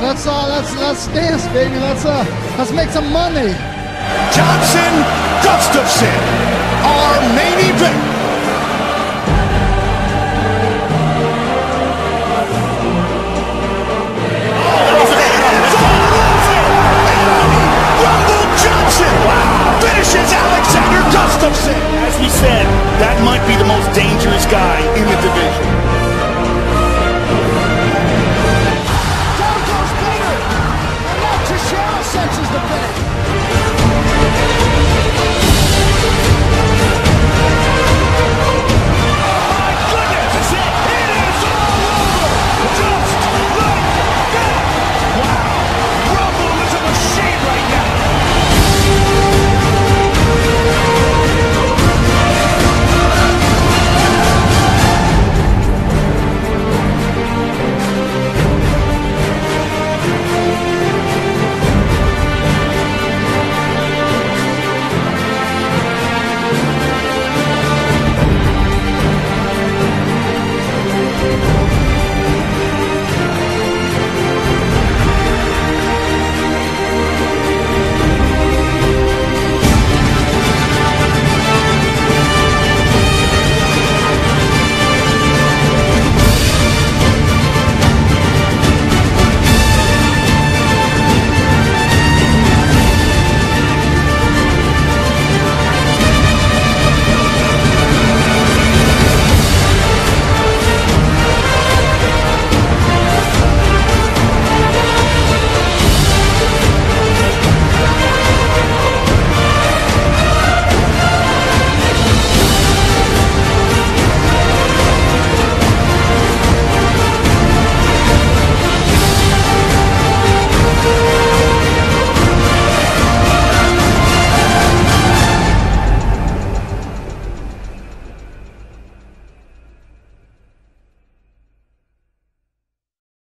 let's uh, let's let's dance, baby. Let's uh, let's make some money. Johnson Gustafson, our main event